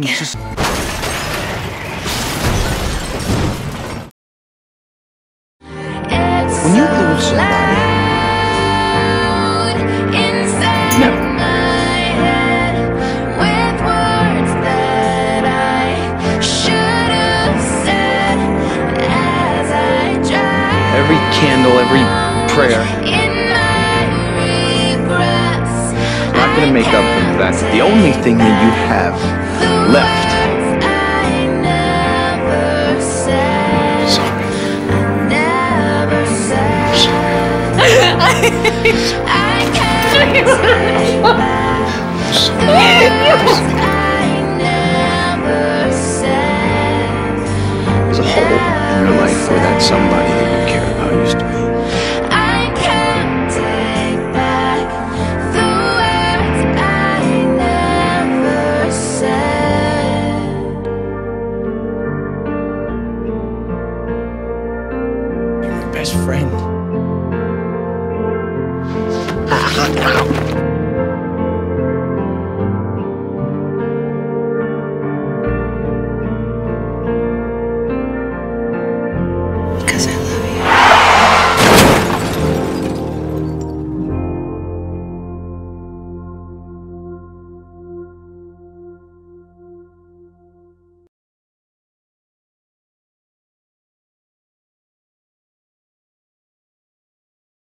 and just. When you lose somebody, every candle, every prayer, not gonna make up for the fact that. The only thing that you have left. Sorry. There's a hole in your life where that somebody best friend. Ah, ah, ah.